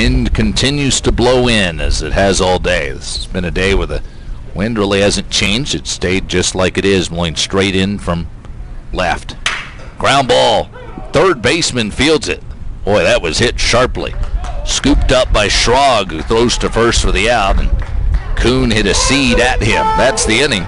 Wind continues to blow in as it has all day. This has been a day where the wind really hasn't changed. It stayed just like it is, blowing straight in from left. Ground ball. Third baseman fields it. Boy, that was hit sharply. Scooped up by Schrag, who throws to first for the out, and Kuhn hit a seed at him. That's the inning.